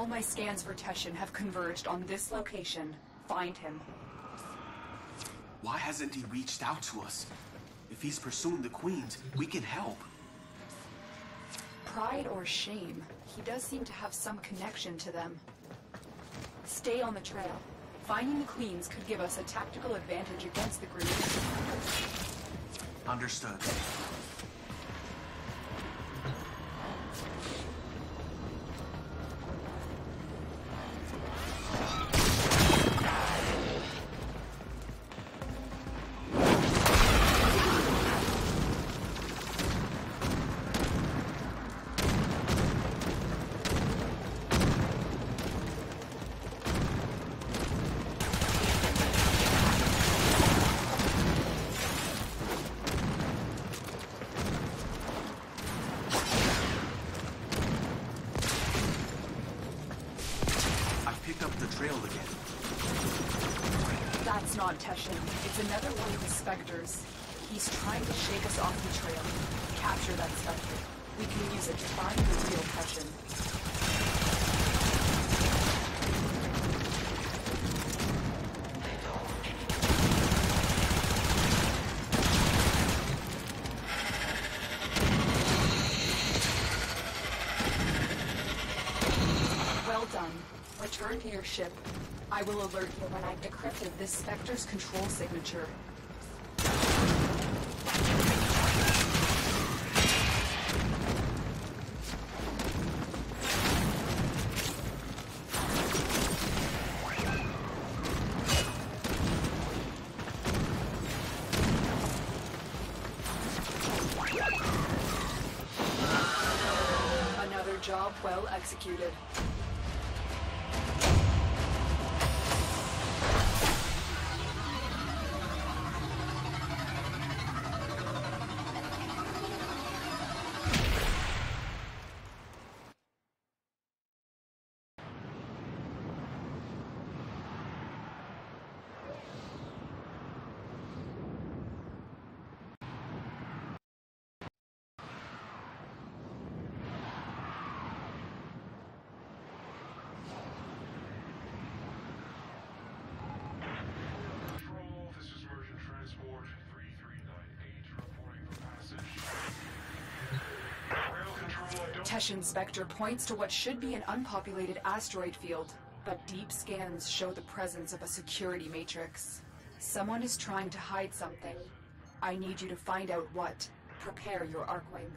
All my scans for Teshin have converged on this location. Find him. Why hasn't he reached out to us? If he's pursuing the queens, we can help. Pride or shame, he does seem to have some connection to them. Stay on the trail. Finding the queens could give us a tactical advantage against the group. Understood. Picked up the trail again. That's not Teshin. It's another one of the specters. He's trying to shake us off the trail. Capture that specter. We can use it to find the real Teshin. Well done. Return to your ship. I will alert you when I've decrypted this Spectre's control signature. Another job well executed. Teshin Spectre points to what should be an unpopulated asteroid field, but deep scans show the presence of a security matrix. Someone is trying to hide something. I need you to find out what. Prepare your Archwing.